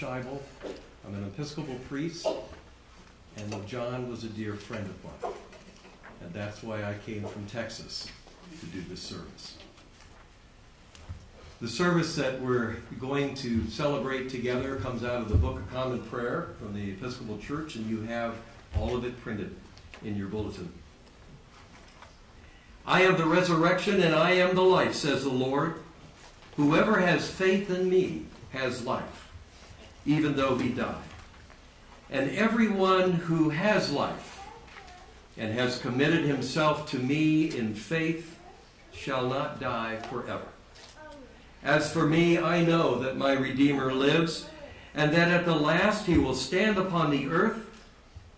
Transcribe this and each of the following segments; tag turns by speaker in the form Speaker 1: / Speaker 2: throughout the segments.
Speaker 1: Scheibel. I'm an Episcopal priest, and John was a dear friend of mine. And that's why I came from Texas to do this service. The service that we're going to celebrate together comes out of the Book of Common Prayer from the Episcopal Church, and you have all of it printed in your bulletin. I am the resurrection and I am the life, says the Lord. Whoever has faith in me has life, even though he die. And everyone who has life and has committed himself to me in faith shall not die forever. As for me, I know that my Redeemer lives, and that at the last he will stand upon the earth,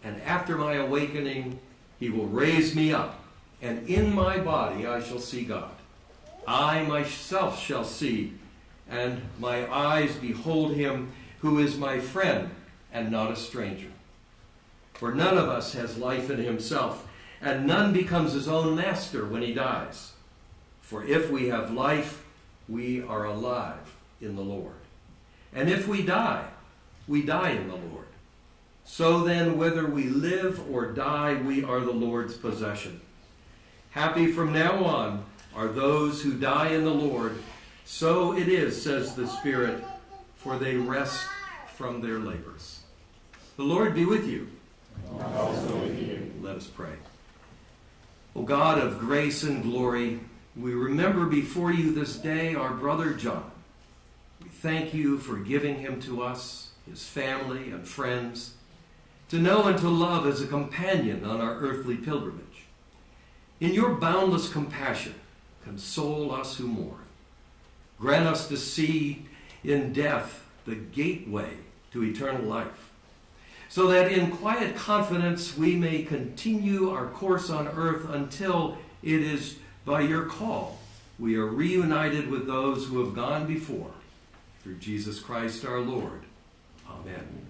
Speaker 1: and after my awakening, he will raise me up, and in my body I shall see God. I myself shall see, and my eyes behold him who is my friend and not a stranger. For none of us has life in himself, and none becomes his own master when he dies. For if we have life, we are alive in the Lord. And if we die, we die in the Lord. So then, whether we live or die, we are the Lord's possession. Happy from now on are those who die in the Lord. So it is, says the Spirit, for they rest from their labors. The Lord be with you.
Speaker 2: Also with you.
Speaker 1: Let us pray. O God of grace and glory, we remember before you this day our brother John. We thank you for giving him to us, his family and friends, to know and to love as a companion on our earthly pilgrimage. In your boundless compassion, console us who mourn. Grant us to see in death the gateway to eternal life, so that in quiet confidence we may continue our course on earth until it is by your call we are reunited with those who have gone before. Through Jesus Christ our Lord. Amen.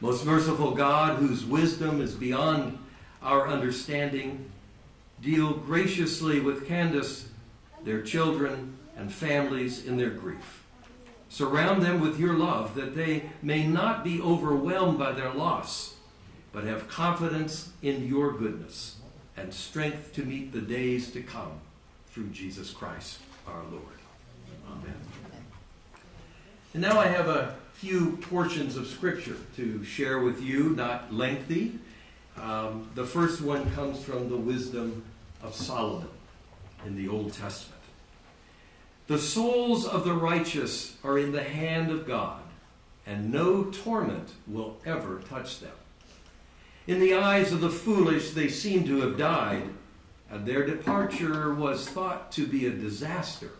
Speaker 1: Most merciful God, whose wisdom is beyond our understanding, deal graciously with Candace, their children, and families in their grief. Surround them with your love that they may not be overwhelmed by their loss, but have confidence in your goodness and strength to meet the days to come through Jesus Christ our Lord. Amen. And now I have a few portions of Scripture to share with you, not lengthy. Um, the first one comes from the wisdom of Solomon in the Old Testament. The souls of the righteous are in the hand of God, and no torment will ever touch them. In the eyes of the foolish, they seem to have died, and their departure was thought to be a disaster,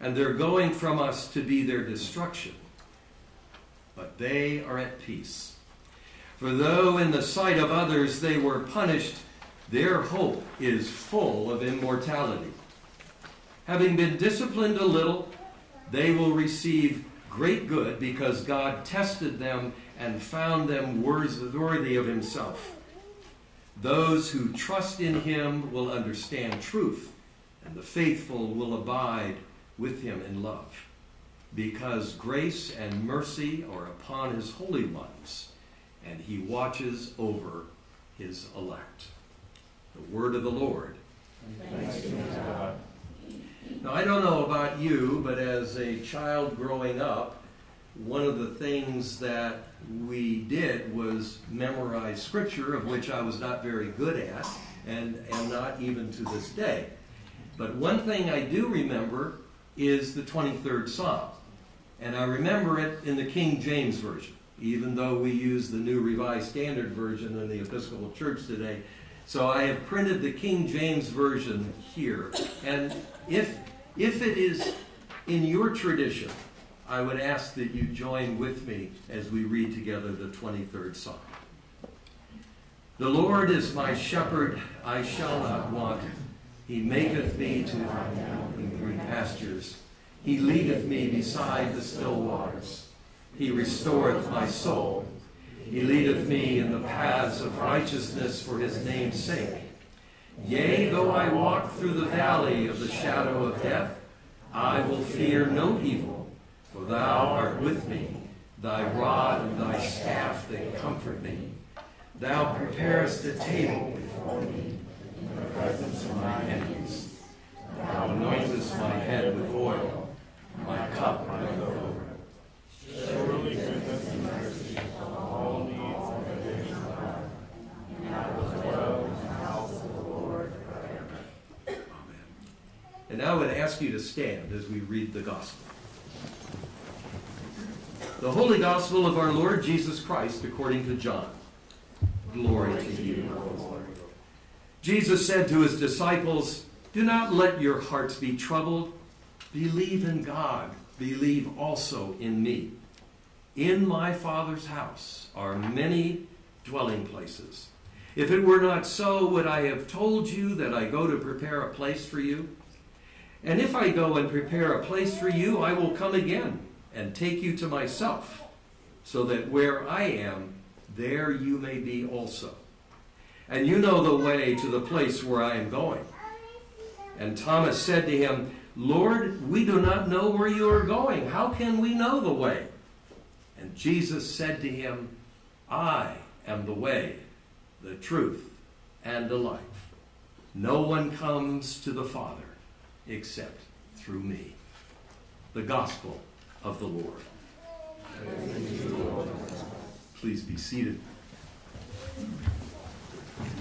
Speaker 1: and their going from us to be their destruction. But they are at peace. For though in the sight of others they were punished, their hope is full of immortality. Having been disciplined a little, they will receive great good because God tested them and found them worthy of himself. Those who trust in him will understand truth, and the faithful will abide with him in love, because grace and mercy are upon his holy ones, and he watches over his elect. The word of the Lord.
Speaker 2: Thanks.
Speaker 1: Now, I don't know about you, but as a child growing up, one of the things that we did was memorize scripture, of which I was not very good at, and am not even to this day. But one thing I do remember is the 23rd Psalm. And I remember it in the King James Version, even though we use the New Revised Standard Version in the Episcopal Church today. So I have printed the King James Version here. And if, if it is in your tradition, I would ask that you join with me as we read together the 23rd Psalm. The Lord is my shepherd, I shall not want. He maketh me to lie down in green pastures. He leadeth me beside the still waters. He restoreth my soul. He leadeth me in the paths of righteousness for his name's sake. Yea, though I walk through the valley of the shadow of death, I will fear no evil, for thou art with me. Thy rod and thy staff, they comfort me. Thou preparest a table before me in the presence of my enemies. Thou anointest my head with oil. My cup runneth over.
Speaker 2: Surely goodness and mercy shall all me all the days of my life, and I will dwell in the house of the Lord forever.
Speaker 1: And now I would ask you to stand as we read the gospel. The Holy Gospel of our Lord Jesus Christ according to John. Glory to you, Lord. Jesus said to his disciples, Do not let your hearts be troubled. Believe in God. Believe also in me. In my Father's house are many dwelling places. If it were not so, would I have told you that I go to prepare a place for you? And if I go and prepare a place for you, I will come again and take you to myself, so that where I am, there you may be also. And you know the way to the place where I am going. And Thomas said to him, Lord, we do not know where you are going. How can we know the way? And Jesus said to him, I am the way, the truth, and the life. No one comes to the Father except through me. The gospel of the Lord. Please be seated.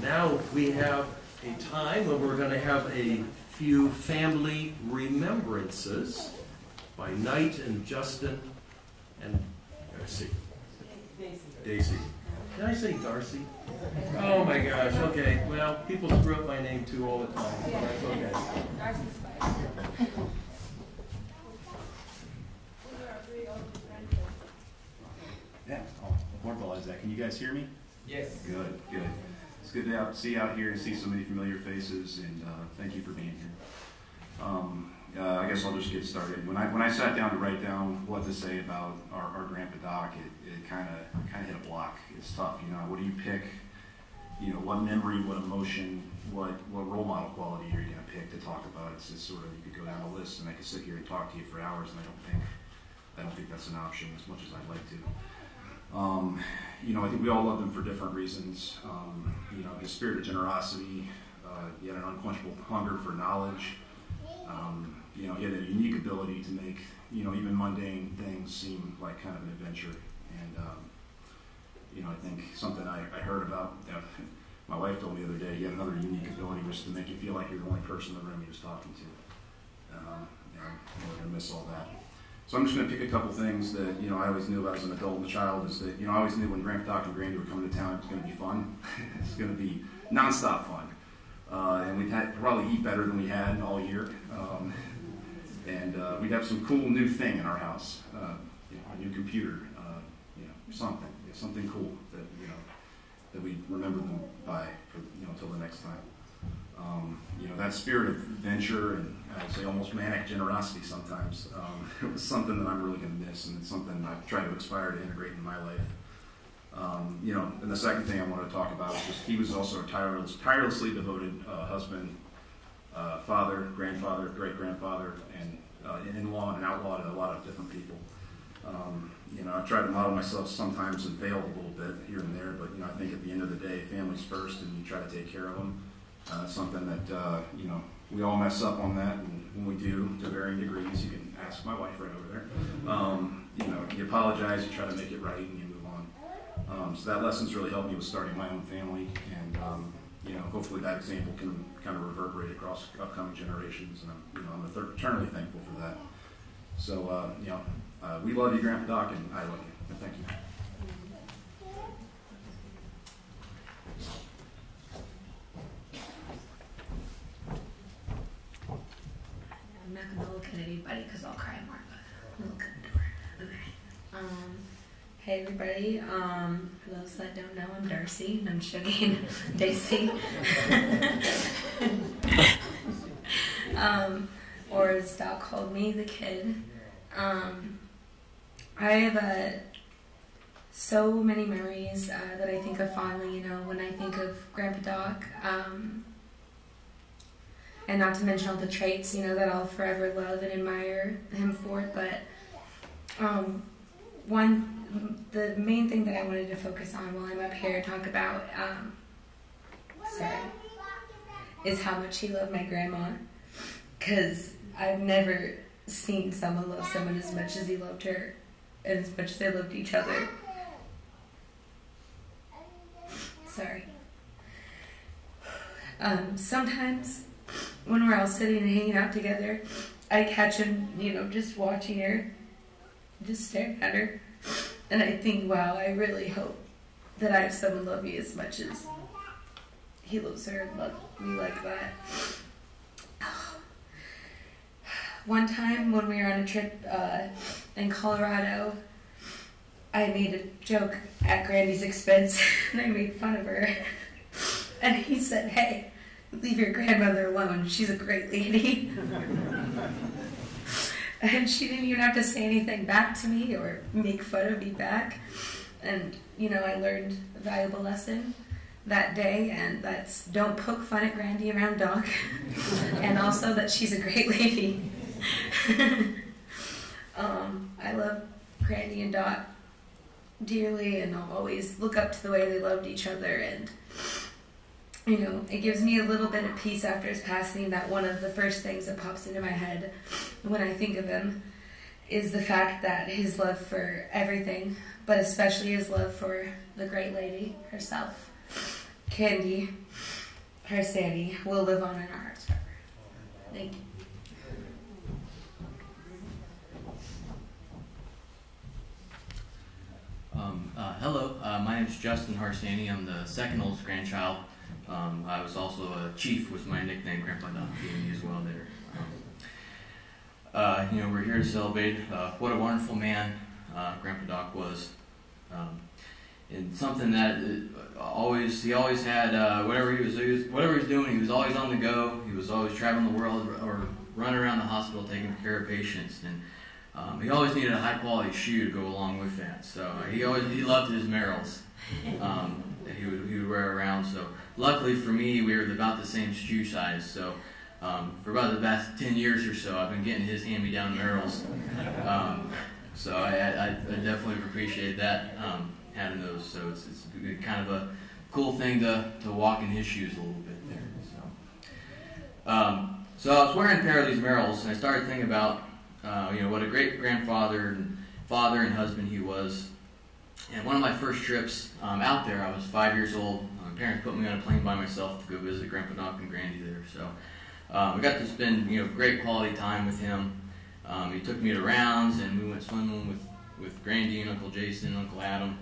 Speaker 1: Now we have a time when we're going to have a few family remembrances by Knight and Justin and Darcy. Daisy. Did I say Darcy? Oh my gosh, okay. Well, people screw up my name too all the time. Okay.
Speaker 3: Yeah, I'll that. Can you guys hear me?
Speaker 4: Yes.
Speaker 3: Good, good. It's good to out, see out here and see so many familiar faces, and uh, thank you for being here. Um, uh, I guess I'll just get started. When I when I sat down to write down what to say about our, our Grandpa Doc, it, it kind of kind of hit a block. It's tough, you know. What do you pick? You know, what memory, what emotion, what what role model quality are you going to pick to talk about? It's just sort of you could go down a list, and I could sit here and talk to you for hours, and I don't think I don't think that's an option as much as I'd like to. Um, you know, I think we all love him for different reasons. Um, you know, his spirit of generosity, uh, he had an unquenchable hunger for knowledge. Um, you know, he had a unique ability to make, you know, even mundane things seem like kind of an adventure. And, um, you know, I think something I, I heard about, uh, my wife told me the other day, he had another unique ability which is to make you feel like you're the only person in the room he was talking to. Um, and we're going to miss all that. So I'm just going to pick a couple things that you know I always knew as an adult and a child is that you know I always knew when Grandpa Doc and Grandy were coming to town it was going to be fun. it's going to be nonstop fun, uh, and we'd had, probably eat better than we had all year, um, and uh, we'd have some cool new thing in our house, uh, you know, a new computer, uh, you know, something, something cool you that we remember them by for you know until the next time. Um, you know that spirit of adventure and I'd say almost manic generosity sometimes. Um, it was something that I'm really going to miss, and it's something I've tried to aspire to integrate in my life. Um, you know, and the second thing I want to talk about is just he was also a tireless, tirelessly devoted uh, husband, uh, father, grandfather, great grandfather, and uh, in-law and an outlaw to a lot of different people. Um, you know, I try to model myself sometimes and fail a little bit here and there, but you know, I think at the end of the day, family's first, and you try to take care of them. Uh, something that uh, you know we all mess up on that, and when we do, to varying degrees, you can ask my wife right over there. Um, you know, you apologize, you try to make it right, and you move on. Um, so that lesson's really helped me with starting my own family, and um, you know, hopefully that example can kind of reverberate across upcoming generations, and I'm, you know, I'm eternally thankful for that. So, uh, you know, uh, we love you, Grandpa Doc, and I love you, and thank you.
Speaker 5: I'm not gonna look at anybody because I'll cry more. Look at the door. Okay. Um, hey everybody. Um, for those that don't know, I'm Darcy. and I'm Shuggy Daisy. um, or as Doc called me, the kid. Um, I have uh, so many memories uh, that I think of fondly. You know, when I think of Grandpa Doc. Um, and not to mention all the traits you know that I'll forever love and admire him for. But um, one the main thing that I wanted to focus on while I'm up here talk about, um, sorry, is how much he loved my grandma. Because I've never seen someone love someone as much as he loved her as much as they loved each other. Sorry. Um, sometimes when we're all sitting and hanging out together, I catch him, you know, just watching her, just staring at her. And I think, wow, I really hope that I have someone love me as much as he loves her and loves me like that. One time when we were on a trip uh, in Colorado, I made a joke at Grandy's expense and I made fun of her. And he said, Hey, leave your grandmother alone. She's a great lady. and she didn't even have to say anything back to me or make fun of me back. And, you know, I learned a valuable lesson that day, and that's don't poke fun at Grandy around Doc, and also that she's a great lady. Um, I love Grandy and Doc dearly, and I'll always look up to the way they loved each other. And you know, it gives me a little bit of peace after his passing. That one of the first things that pops into my head when I think of him is the fact that his love for everything, but especially his love for the great lady herself, Candy, her Sandy, will live on in our hearts forever. Thank you.
Speaker 4: Um, uh, hello, uh, my name is Justin Harsany. I'm the second oldest grandchild. Um, I was also a chief, was my nickname. Grandpa Doc gave as well there. Um, uh, you know, we're here to celebrate uh, what a wonderful man uh, Grandpa Doc was. Um, and something that uh, always he always had whatever he was, he was whatever he was doing, he was always on the go. He was always traveling the world or running around the hospital taking care of patients and. Um, he always needed a high quality shoe to go along with that. So uh, he always he loved his Merrells um, that he would he would wear around. So luckily for me, we were about the same shoe size. So um, for about the past ten years or so, I've been getting his hand me down Merrells. Um, so I, I, I definitely appreciate that um, having those. So it's, it's kind of a cool thing to, to walk in his shoes a little bit there. So. Um, so I was wearing a pair of these Merrells, and I started thinking about uh, you know, what a great grandfather and father and husband he was. And one of my first trips um, out there, I was five years old. My parents put me on a plane by myself to go visit Grandpa Doc and Grandy there. So um, I got to spend you know great quality time with him. Um, he took me to rounds, and we went swimming with with Grandy and Uncle Jason and Uncle Adam.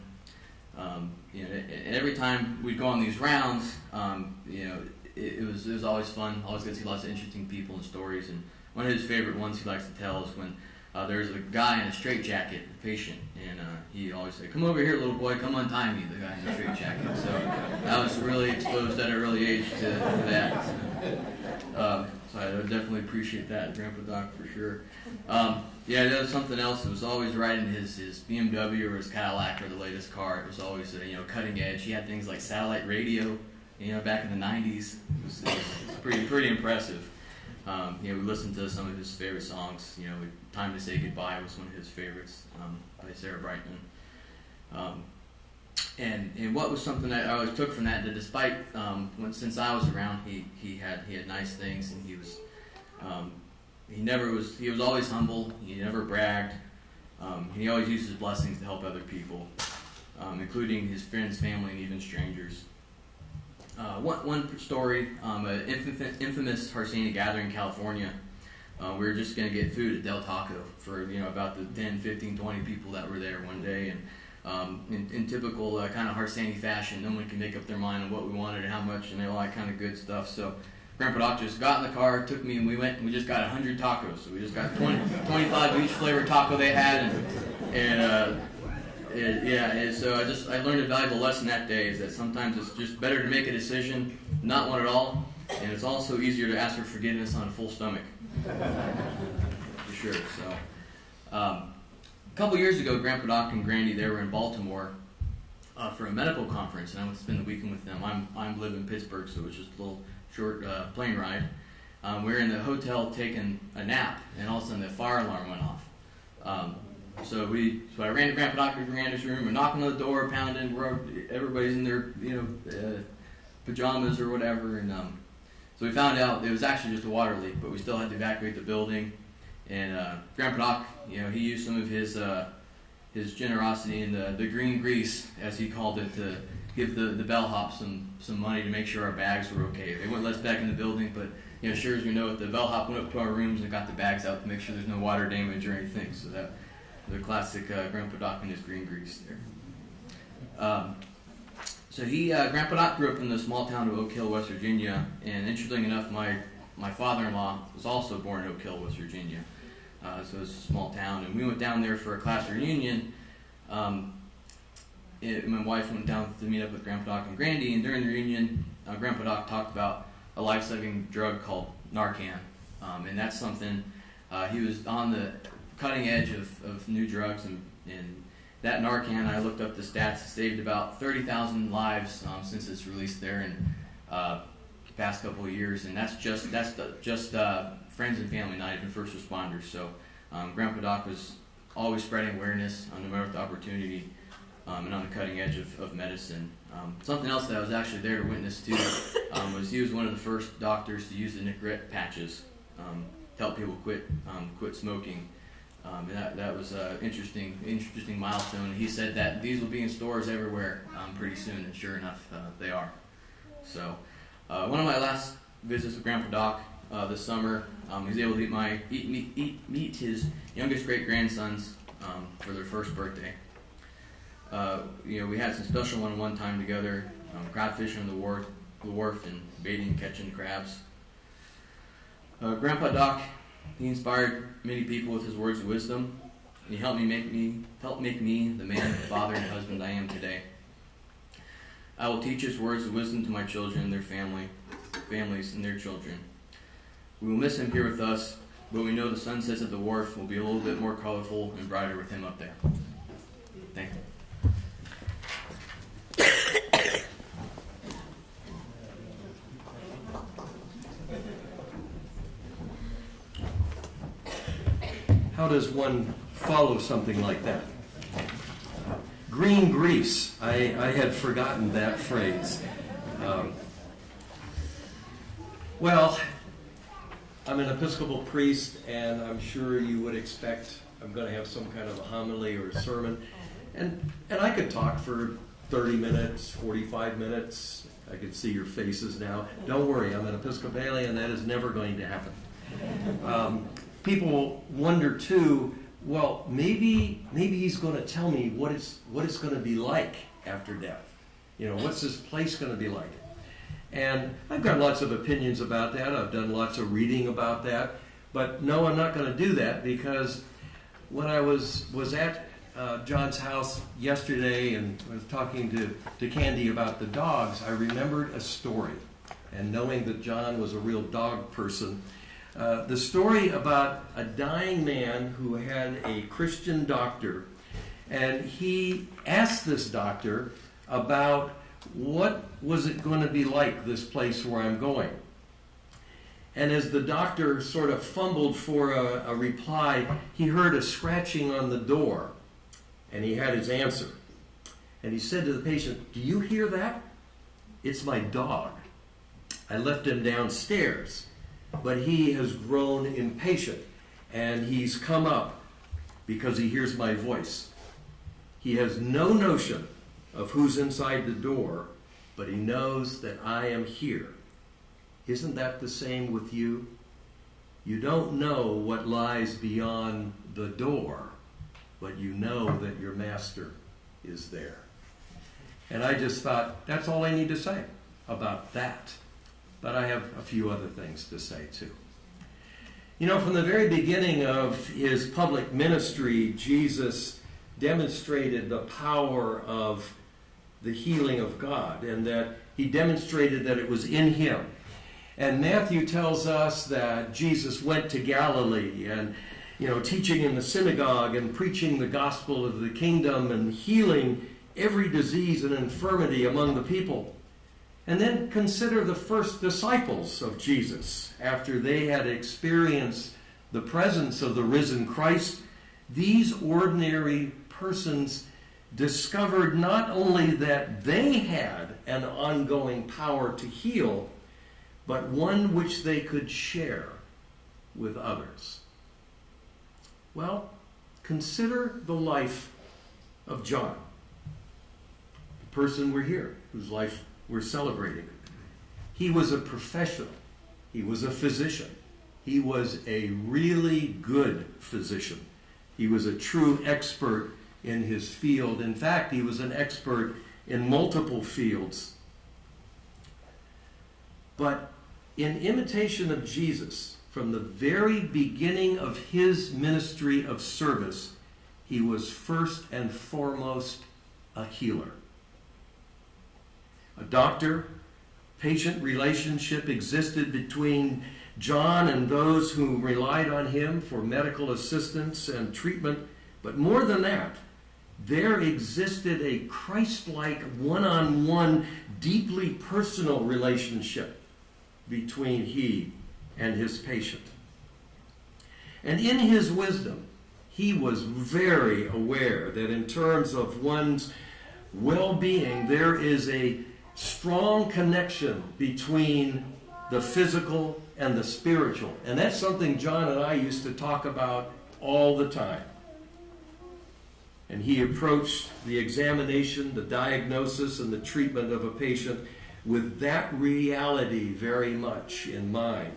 Speaker 4: Um, you know, and every time we'd go on these rounds, um, you know, it, it was it was always fun. Always get to see lots of interesting people and stories and one of his favorite ones he likes to tell is when uh, there's a guy in a straitjacket, a patient, and uh, he always say, "Come over here, little boy, come untie me." The guy in the straitjacket. So I was really exposed at an early age to, that. So, uh, so I definitely appreciate that, Grandpa Doc, for sure. Um, yeah, there was something else. It was always riding his his BMW or his Cadillac or the latest car. It was always uh, you know cutting edge. He had things like satellite radio, you know, back in the '90s. It was, it was pretty pretty impressive. Um, you know, we listened to some of his favorite songs. You know, "Time to Say Goodbye" was one of his favorites um, by Sarah Brightman. Um, and and what was something that I always took from that that despite um, when since I was around, he he had he had nice things and he was um, he never was he was always humble. He never bragged. Um, he always used his blessings to help other people, including his friends, family, and even strangers. Uh, one, one story, um, an infamous, infamous Harsany gathering in California. Uh, we were just going to get food at Del Taco for you know about the 10, 15, 20 people that were there one day, and um, in, in, typical uh, kind of Harsany fashion, no one can make up their mind on what we wanted and how much and they all that kind of good stuff. So Grandpa Doc just got in the car, took me, and we went and we just got 100 tacos. So we just got 20, 25 of each flavor taco they had, and, and uh, it, yeah, it, so I just I learned a valuable lesson that day is that sometimes it's just better to make a decision, not one at all, and it's also easier to ask for forgiveness on a full stomach. for sure. So, um, a couple years ago, Grandpa Doc and Grandy they were in Baltimore uh, for a medical conference, and I went to spend the weekend with them. I'm I'm live in Pittsburgh, so it was just a little short uh, plane ride. Um, we were in the hotel taking a nap, and all of a sudden the fire alarm went off. Um, so we, so I ran to Grandpa Doctor Miranda's room and knocked on the door, pounding. Where everybody's in their, you know, uh, pajamas or whatever, and um, so we found out it was actually just a water leak, but we still had to evacuate the building. And uh, Grandpa Doc, you know, he used some of his uh, his generosity and the, the green grease, as he called it, to give the, the bellhop some, some money to make sure our bags were okay. They wouldn't let us back in the building, but you know, sure as we know it, the bellhop went up to our rooms and got the bags out to make sure there's no water damage or anything. So that the classic uh, Grandpa Doc and his green grease there. Um, so he, uh, Grandpa Doc grew up in the small town of Oak Hill, West Virginia, and interestingly enough, my my father-in-law was also born in Oak Hill, West Virginia. Uh, so it's a small town, and we went down there for a class reunion. Um, it, my wife went down to meet up with Grandpa Doc and Grandy, and during the reunion, uh, Grandpa Doc talked about a life-saving drug called Narcan, um, and that's something uh, he was on the cutting edge of, of new drugs, and, and that Narcan, I looked up the stats, saved about 30,000 lives um, since its release there in uh, the past couple of years, and that's just that's the, just uh, friends and family, not even first responders. So um, Grandpa Doc was always spreading awareness on the matter the opportunity um, and on the cutting edge of, of medicine. Um, something else that I was actually there to witness to um, was he was one of the first doctors to use the Nicorette patches um, to help people quit um, quit smoking. Um, and that, that was an interesting interesting milestone. He said that these will be in stores everywhere pretty soon, and sure enough, uh, they are. So, uh, one of my last visits with Grandpa Doc uh, this summer. Um, he was able to meet my eat, meet, eat, meet his youngest great grandsons um, for their first birthday. Uh, you know, we had some special one-on-one time together, um, crab fishing on the wharf, the wharf, and baiting and catching crabs. Uh, Grandpa Doc, he inspired many people with his words of wisdom, he helped me make me help make me the man, father, and husband I am today. I will teach his words of wisdom to my children and their family, families, and their children. We will miss him here with us, but we know the sunsets at the wharf will be a little bit more colorful and brighter with him up there. Thank you.
Speaker 1: Does one follow something like that? Green grease. I, had forgotten that phrase. Um, well, I'm an Episcopal priest, and I'm sure you would expect I'm going to have some kind of a homily or a sermon. And, and I could talk for 30 minutes, 45 minutes. I could see your faces now. Don't worry, I'm an Episcopalian. That is never going to happen. Um, people wonder too. Well, maybe maybe he's going to tell me what it's what it's going to be like after death. You know, what's this place going to be like? And I've got lots of opinions about that. I've done lots of reading about that. But no, I'm not going to do that because when I was, was at uh, John's house yesterday and was talking to, to Candy about the dogs, I remembered a story. And knowing that John was a real dog person, uh, the story about a dying man who had a Christian doctor, and he asked this doctor about what was it going to be like, this place where I'm going? And as the doctor sort of fumbled for a, a, reply, he heard a scratching on the door, and he had his answer. And he said to the patient, Do you hear that? It's my dog. I left him downstairs, but he has grown impatient, and he's come up because he hears my voice. He has no notion of who's inside the door, but he knows that I am here. Isn't that the same with you? You don't know what lies beyond the door, but you know that your master is there. And I just thought, that's all I need to say about that. But I have a few other things to say too. You know, from the very beginning of his public ministry, Jesus demonstrated the power of the healing of God and that he demonstrated that it was in him. And Matthew tells us that Jesus went to Galilee and you know teaching in the synagogue and preaching the gospel of the kingdom and healing every disease and infirmity among the people. And then consider the first disciples of Jesus after they had experienced the presence of the risen Christ these ordinary persons discovered not only that they had an ongoing power to heal, but one which they could share with others. Well, consider the life of John, the person we're here, whose life we're celebrating. He was a professional, he was a physician, he was a really good physician. He was a true expert in his field. In fact, he was an expert in multiple fields. But in imitation of Jesus, from the very beginning of his ministry of service, he was first and foremost a healer. A doctor patient relationship existed between John and those who relied on him for medical assistance and treatment. But more than that, there existed a Christ like, one on one, deeply personal relationship between he and his patient. And in his wisdom, he was very aware that in terms of one's well being, there is a strong connection between the physical and the spiritual. And that's something John and I used to talk about all the time. And he approached the examination, the diagnosis, and the treatment of a patient with that reality very much in mind.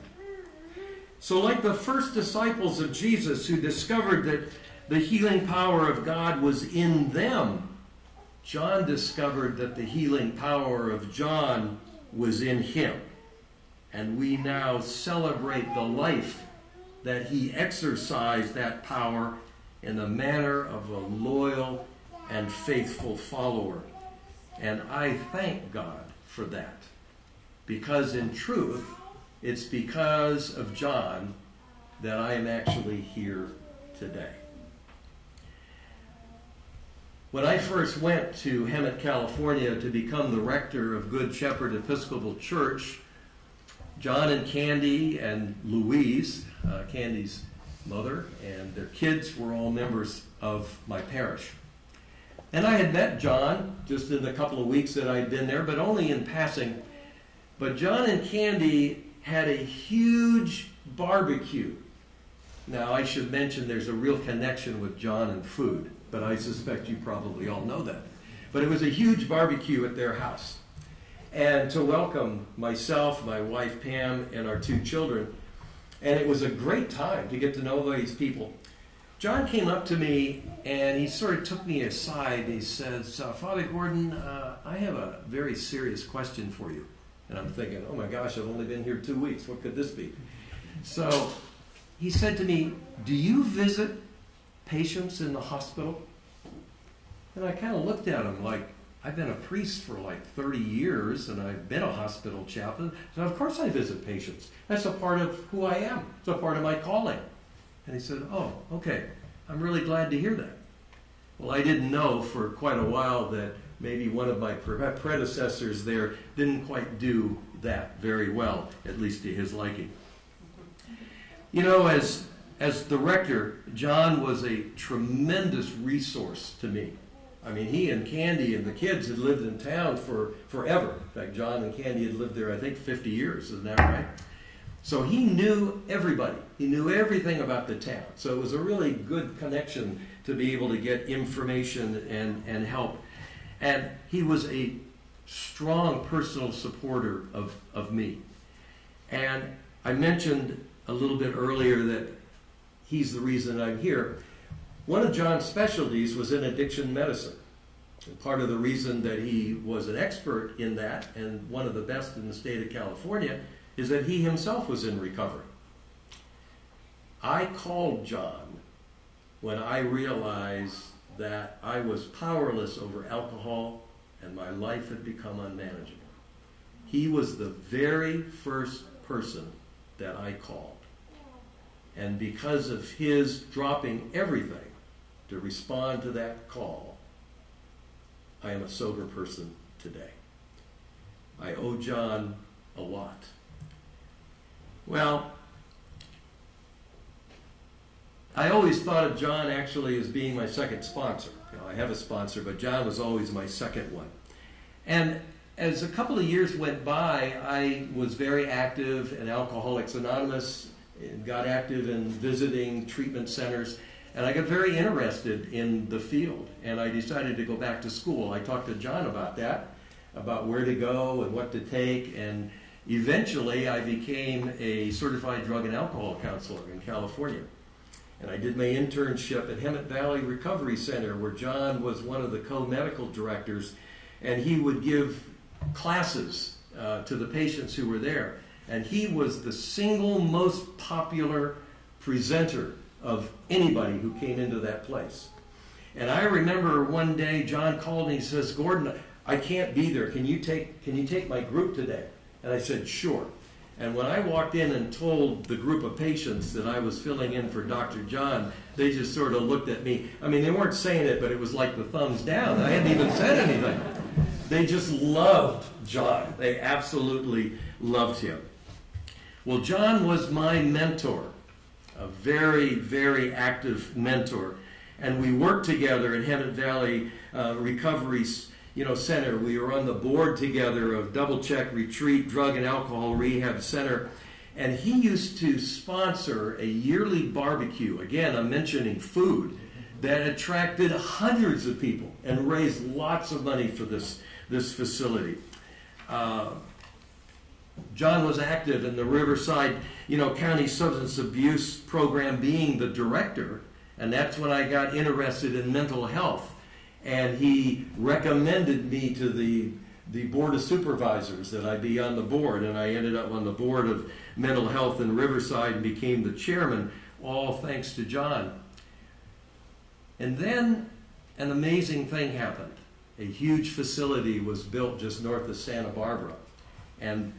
Speaker 1: So, like the first disciples of Jesus who discovered that the healing power of God was in them, John discovered that the healing power of John was in him. And we now celebrate the life that he exercised that power in the manner of a loyal and faithful follower. And I thank God for that. Because in truth, it's because of John that I am actually here today. When I first went to Hemet, California to become the rector of Good Shepherd Episcopal Church, John and Candy and Louise, uh, Candy's mother, and their kids were all members of my parish. And I had met John just in the couple of weeks that I'd been there, but only in passing. But John and Candy had a huge barbecue. Now, I should mention there's a real connection with John and food, but I suspect you probably all know that. But it was a huge barbecue at their house. And to welcome myself, my wife Pam, and our two children, and it was a great time to get to know these people. John came up to me and he sort of took me aside. He says, uh, Father Gordon, uh, I have a very serious question for you. And I'm thinking, oh my gosh, I've only been here two weeks. What could this be? So he said to me, Do you visit patients in the hospital? And I kind of looked at him like, I've been a priest for like 30 years and I've been a hospital chaplain. So, of course, I visit patients. That's a part of who I am, it's a part of my calling. And he said, Oh, okay. I'm really glad to hear that. Well, I didn't know for quite a while that maybe one of my predecessors there didn't quite do that very well, at least to his liking. You know, as, as the rector, John was a tremendous resource to me. I mean, he and Candy and the kids had lived in town for forever. In fact, John and Candy had lived there, I think, 50 years. Isn't that right? So he knew everybody. He knew everything about the town. So it was a really good connection to be able to get information and, and help. And he was a strong personal supporter of, of me. And I mentioned a little bit earlier that he's the reason I'm here. One of John's specialties was in addiction medicine. And part of the reason that he was an expert in that and one of the best in the state of California is that he himself was in recovery. I called John when I realized that I was powerless over alcohol and my life had become unmanageable. He was the very first person that I called. And because of his dropping everything to respond to that call, I am a sober person today. I owe John a lot. Well, I always thought of John actually as being my second sponsor. You know, I have a sponsor, but John was always my second one. And as a couple of years went by, I was very active in Alcoholics Anonymous, got active in visiting treatment centers, and I got very interested in the field. And I decided to go back to school. I talked to John about that, about where to go and what to take, and eventually I became a certified drug and alcohol counselor in California. And I did my internship at Hemet Valley Recovery Center, where John was one of the co medical directors, and he would give classes uh, to the patients who were there. And he was the single most popular presenter of anybody who came into that place. And I remember one day John called me. He says, "Gordon, I can't be there. Can you take Can you take my group today?" And I said, "Sure." And when I walked in and told the group of patients that I was filling in for Dr. John, they just sort of looked at me. I mean, they weren't saying it, but it was like the thumbs down. I hadn't even said anything. They just loved John. They absolutely loved him. Well, John was my mentor, a very, very active mentor. And we worked together at Hemet Valley uh, Recovery you know, Center. We were on the board together of Double Check Retreat Drug and Alcohol Rehab Center. And he used to sponsor a yearly barbecue. Again, I'm mentioning food that attracted hundreds of people and raised lots of money for this, this facility. Uh, John was active in the Riverside, you know, County Substance Abuse Program, being the director, and that's when I got interested in mental health and he recommended me to the the board of supervisors that I be on the board, and I ended up on the board of mental health in Riverside and became the chairman, all thanks to John. And then an amazing thing happened. A huge facility was built just north of Santa Barbara. And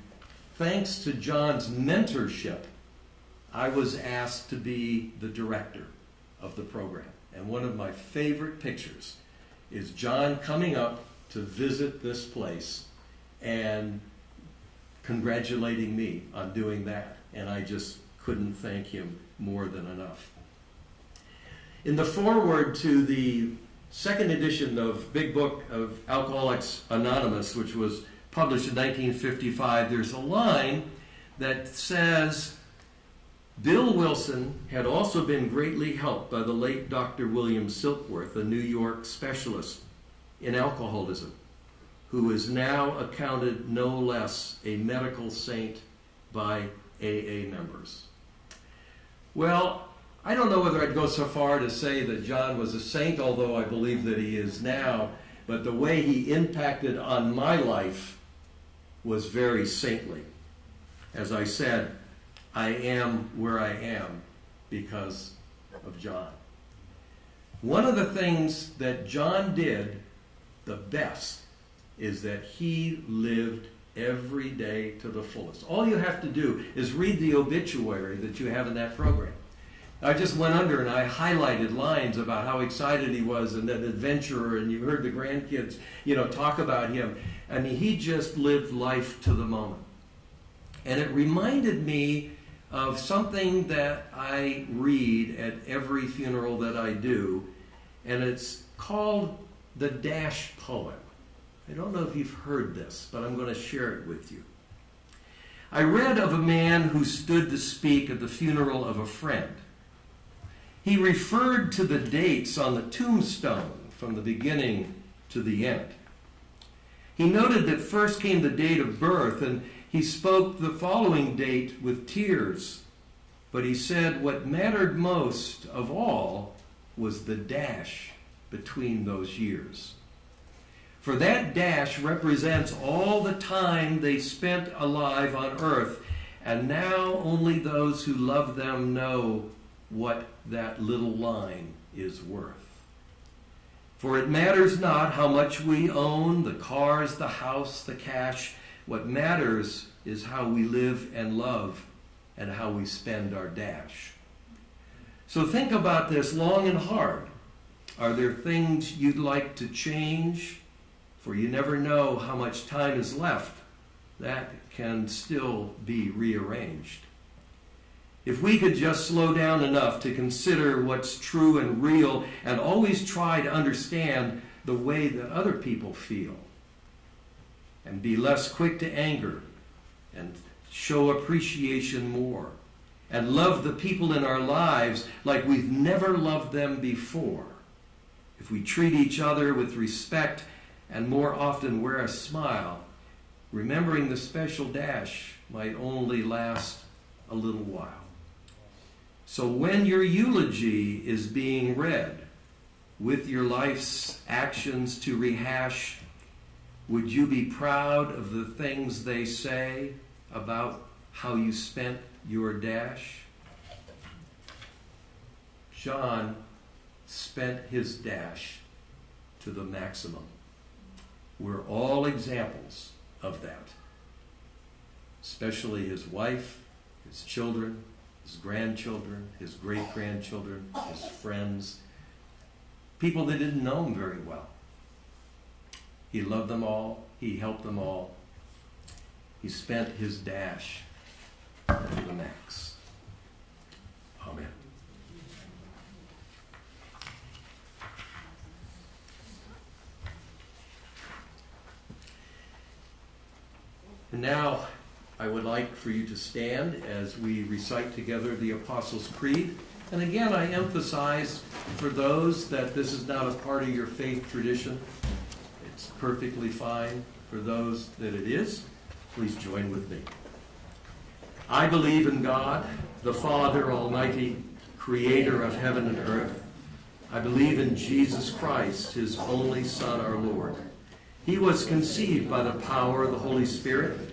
Speaker 1: thanks to John's mentorship, I was asked to be the director of the program. And one of my favorite pictures is John coming up to visit this place and congratulating me on doing that. And I just couldn't thank him more than enough. In the foreword to the second edition of Big Book of Alcoholics Anonymous, which was published in 1955, there's a line that says, Bill Wilson had also been greatly helped by the late Dr. William Silkworth, a New York specialist in alcoholism, who is now accounted no less a medical saint by AA members. Well, I don't know whether I'd go so far to say that John was a saint, although I believe that he is now, but the way he impacted on my life was very saintly. As I said, I am where I am because of John. One of the things that John did the best is that he lived every day to the fullest. All you have to do is read the obituary that you have in that program. I just went under and I highlighted lines about how excited he was and an adventurer, and you heard the grandkids, you know, talk about him. I mean, he just lived life to the moment. And it reminded me of something that I read at every funeral that I do, and it's called the Dash Poem. I don't know if you've heard this, but I'm going to share it with you. I read of a man who stood to speak at the funeral of a friend. He referred to the dates on the tombstone from the beginning to the end. He noted that first came the date of birth, and he spoke the following date with tears, but he said what mattered most of all was the dash between those years. For that dash represents all the time they spent alive on earth, and now only those who love them know what that little line is worth. For it matters not how much we own the cars, the house, the cash what matters is how we live and love and how we spend our dash. So think about this long and hard. Are there things you'd like to change? For you never know how much time is left. That can still be rearranged. If we could just slow down enough to consider what's true and real and always try to understand the way that other people feel and be less quick to anger and show appreciation more and love the people in our lives like we've never loved them before. If we treat each other with respect and more often wear a smile, remembering the special dash might only last a little while. So when your eulogy is being read, with your life's actions to rehash, would you be proud of the things they say about how you spent your dash? John spent his dash to the maximum. We're all examples of that, especially his wife, his children, his grandchildren, his great grandchildren, his friends, people that didn't know him very well. He loved them all, he helped them all. He spent his dash to the max. Amen. And now I would like for you to stand as we recite together the Apostles' Creed. And again, I emphasize for those that this is not a part of your faith tradition. It's perfectly fine. For those that it is, please join with me. I believe in God, the Father Almighty, creator of heaven and earth. I believe in Jesus Christ, his only Son, our Lord. He was conceived by the power of the Holy Spirit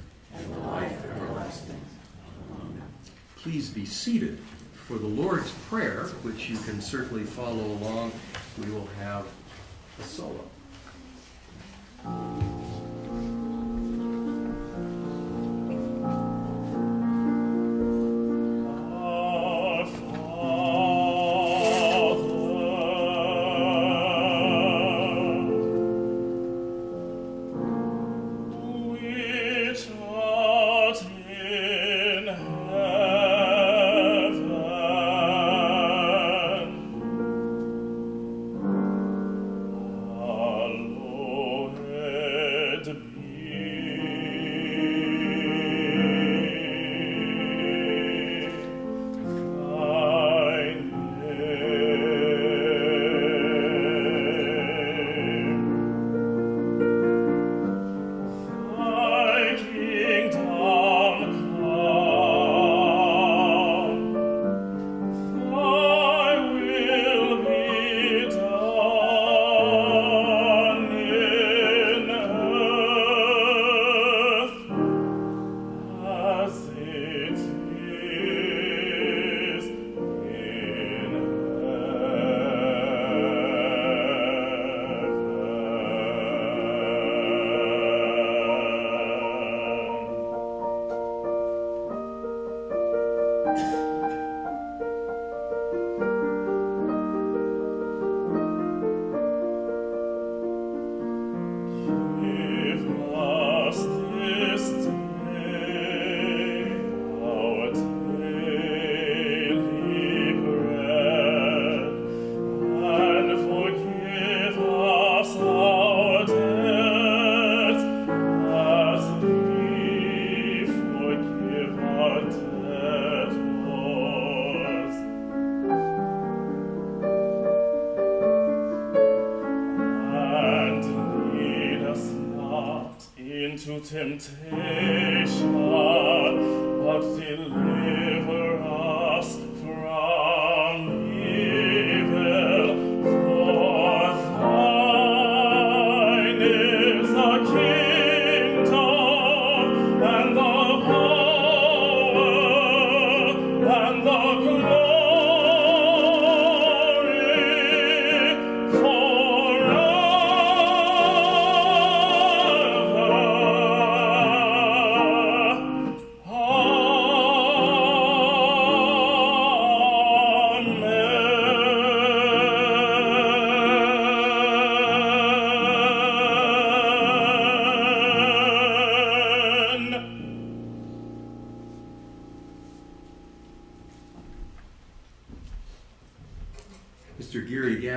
Speaker 1: and the life everlasting. Amen. Please be seated. For the Lord's Prayer, which you can certainly follow along, we will have a solo.
Speaker 2: Into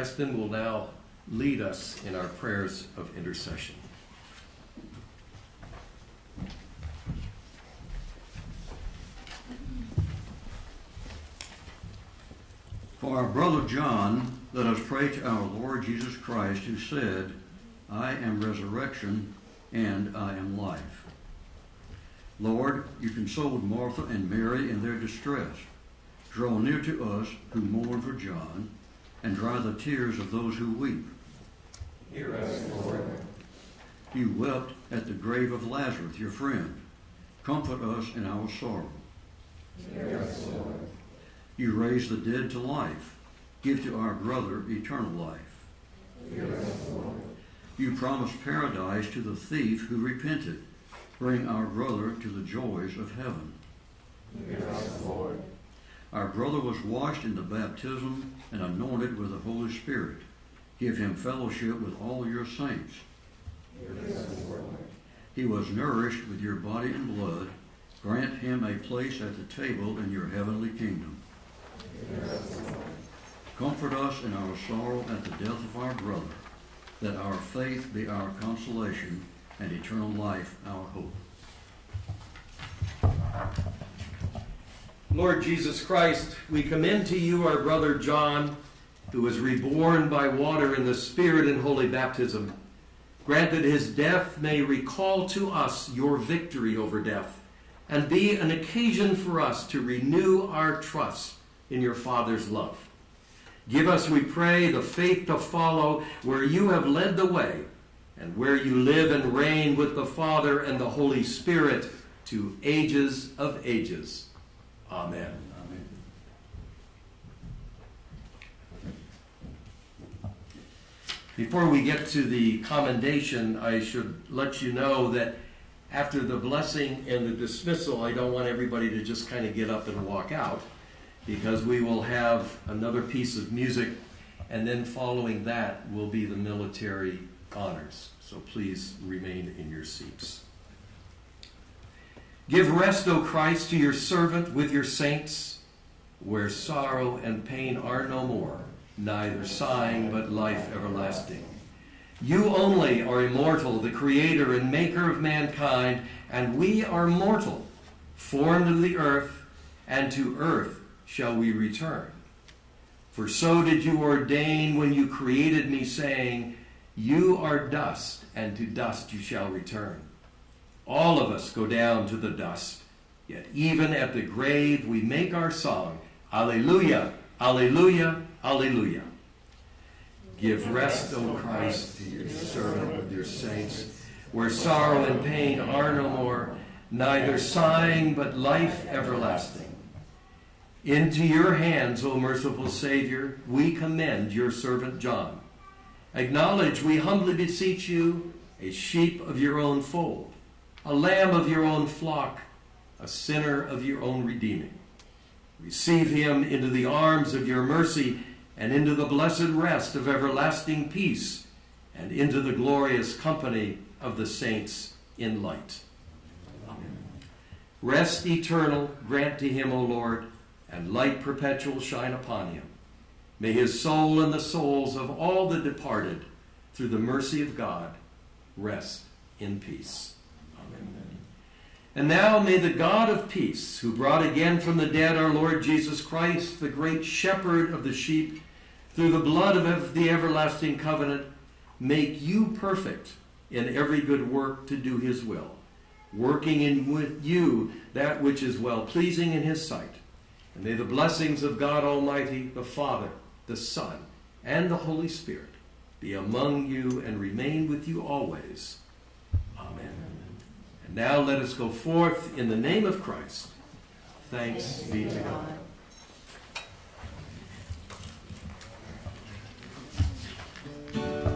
Speaker 1: Preston will now lead us in our prayers of intercession.
Speaker 6: For our brother John, let us pray to our Lord Jesus Christ, who said, I am resurrection and I am life. Lord, you consoled Martha and Mary in their distress. Draw near to us who mourn for John, and dry the tears of those who weep.
Speaker 1: Hear us, Lord.
Speaker 6: You wept at the grave of Lazarus, your friend. Comfort us in our sorrow.
Speaker 1: Hear us, Lord.
Speaker 6: You raise the dead to life. Give to our brother eternal life.
Speaker 1: Hear us, Lord.
Speaker 6: You promised paradise to the thief who repented. Bring our brother to the joys of heaven.
Speaker 1: Hear us, Lord.
Speaker 6: Our brother was washed in the baptism and anointed with the Holy Spirit. Give him fellowship with all your saints. He was nourished with your body and blood. Grant him a place at the table in your heavenly kingdom. Comfort us in our sorrow at the death of our brother, that our faith be our consolation and eternal life our hope.
Speaker 1: Lord Jesus Christ, we commend to you our brother John, who was reborn by water in the Spirit in holy baptism. Grant that his death may recall to us your victory over death and be an occasion for us to renew our trust in your Father's love. Give us, we pray, the faith to follow where you have led the way and where you live and reign with the Father and the Holy Spirit to ages of ages. Amen. Before we get to the commendation, I should let you know that after the blessing and the dismissal, I don't want everybody to just kind of get up and walk out because we will have another piece of music, and then following that will be the military honors. So please remain in your seats. Give rest, O Christ, to your servant with your saints, where sorrow and pain are no more, neither sighing but life everlasting. You only are immortal, the creator and maker of mankind, and we are mortal, formed of the earth, and to earth shall we return. For so did you ordain when you created me, saying, You are dust, and to dust you shall return. All of us go down to the dust, yet even at the grave we make our song, Alleluia, Alleluia, Alleluia. Give rest, O Christ, to your servant with your saints, where sorrow and pain are no more, neither sighing but life everlasting. Into your hands, O merciful Savior, we commend your servant John. Acknowledge, we humbly beseech you, a sheep of your own fold, a lamb of your own flock, a sinner of your own redeeming. Receive him into the arms of your mercy and into the blessed rest of everlasting peace and into the glorious company of the saints in light. Rest eternal grant to him, O Lord, and light perpetual shine upon him. May his soul and the souls of all the departed, through the mercy of God, rest in peace. And now may the God of peace, who brought again from the dead our Lord Jesus Christ, the great shepherd of the sheep, through the blood of the everlasting covenant, make you perfect in every good work to do his will, working in with you that which is well pleasing in his sight. And may the blessings of God Almighty, the Father, the Son, and the Holy Spirit be among you and remain with you always. Now let us go forth in the name of Christ. Thanks be to God.
Speaker 2: On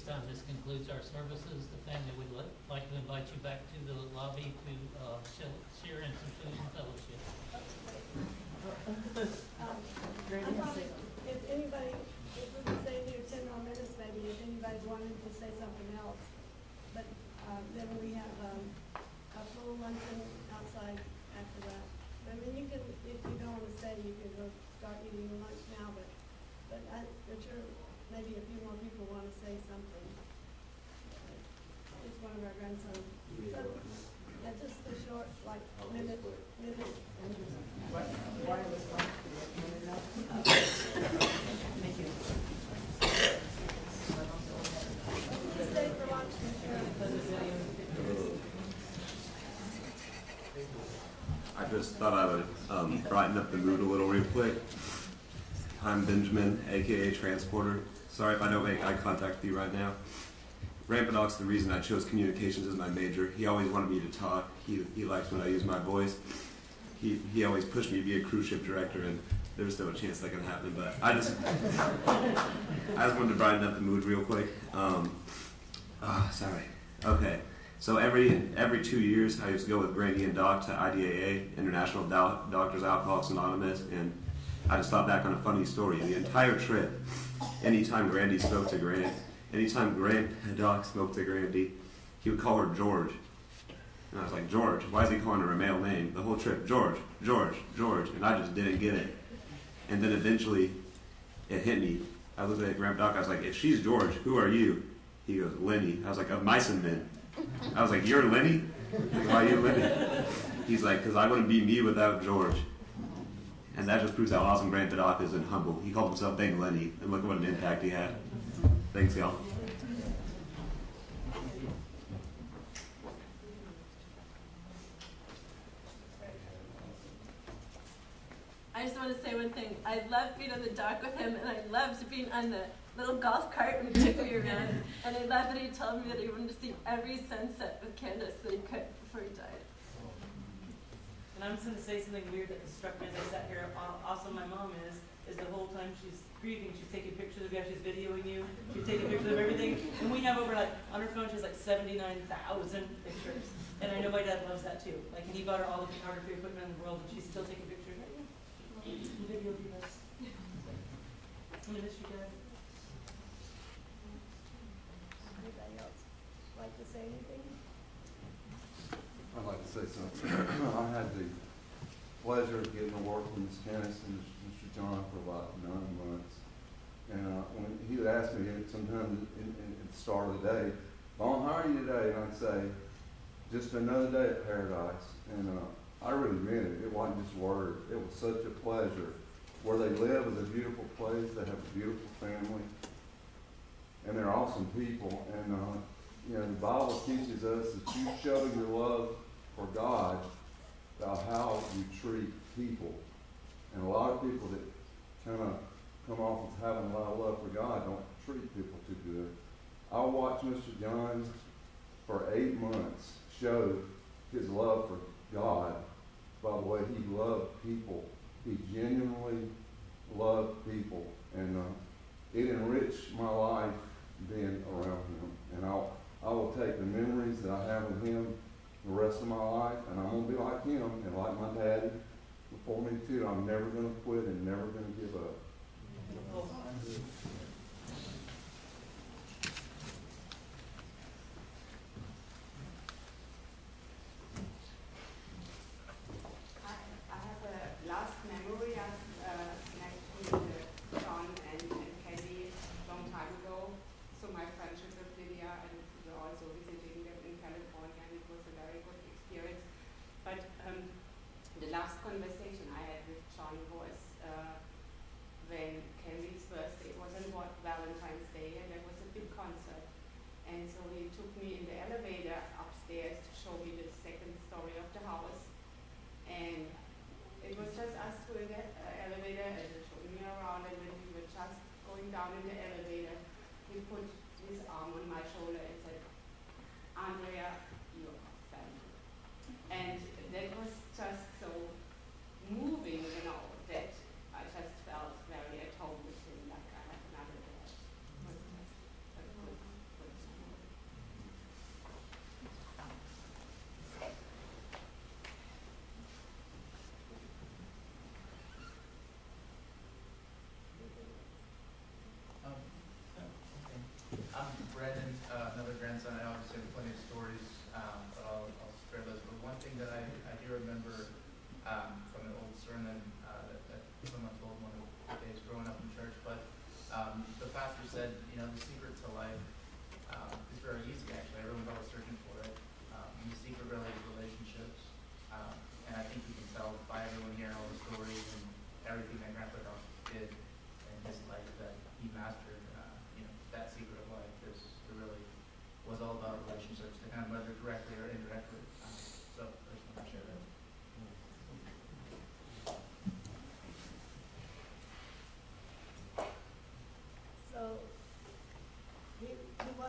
Speaker 7: this time, this concludes our services. The family would li- like to invite you back to the lobby to uh, share share in some food and fellowship.
Speaker 8: I thought if anybody, if we could stay here ten more minutes maybe, if anybody wanted to say something else. But, uh, then we have, um, a full luncheon outside after that. I mean, you can, if you don't wanna stay, you can go start eating lunch now, but, but I, but sure, maybe a few more people wanna say something. It's one of our grandsons. So, just a short, like, minute, minute. Stay for lunch,
Speaker 9: I just thought I would um, brighten up the mood a little real quick. I'm Benjamin, aka Transporter. Sorry if I don't make eye contact with you right now. Grandpa Doc's the reason I chose communications as my major. He always wanted me to talk. He, he likes when I use my voice. He, he always pushed me to be a cruise ship director, and there's a chance that can happen. But I just I just wanted to brighten up the mood real quick. Um, ah, sorry. Okay. So every every two years, I used to go with Grandy and Doc to IDAA, International Do- Doctors Alcoholics Anonymous, and I just thought back on a funny story. The entire trip, anytime Grandy spoke to Grant, anytime Grant Doc spoke to Grandy, he would call her George. And I was like, George, why is he calling her a male name? The whole trip, George, George, George, and I just didn't get it. And then eventually, it hit me. I looked at Grandpa Doc. I was like, if she's George, who are you? He goes, Lenny. I was like, of Mice and Men. I was like, you're Lenny? Why are you Lenny? He's like, because I wouldn't be me without George. And that just proves how awesome Grandpa Doc is and humble. He called himself Big Lenny, and look what an impact he had. Thanks, y'all.
Speaker 10: I just want to say one thing. I loved being on the dock with him, and I loved being on the little golf cart when he took me around. And I love that he told me that he wanted to see every sunset with Candace that he could before he died.
Speaker 11: And I'm just gonna say something weird that struck me as I sat here. Aw- Also, my mom is, is the whole time she's grieving, she's taking pictures of you, she's videoing you, she's taking pictures of everything. And we have over like, on her phone, she has like seventy-nine thousand pictures. And I know my dad loves that too. Like, he bought her all the photography equipment in the world, and she's still taking pictures. Video of us. I'm gonna miss you, Dad.
Speaker 8: Anybody else like to say anything?
Speaker 12: I'd like to say something. I had the pleasure of getting to work with Ms. Kennis and Mr. John for about nine months. And uh, when he would ask me sometimes at the start of the day, Vaughn, how are you today? And I'd say, just another day at paradise. And uh, I really meant it. It wasn't just words. It was such a pleasure. Where they live is a beautiful place. They have a beautiful family. And they're awesome people. And, uh, you know, the Bible teaches us that you show your love for God about how you treat people. And a lot of people that kind of come off of having a lot of love for God don't treat people too good. I watched Mr. John for eight months show his love for God by the way he loved people. He genuinely loved people. And uh, it enriched my life being around him. And I'll, I will take the memories that I have of him the rest of my life, and I'm going to be like him and like my daddy before me too. I'm never going to quit and never going to give up.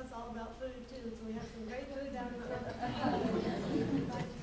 Speaker 13: us
Speaker 14: all about
Speaker 8: food too, so we have some great food down in
Speaker 15: Clinton.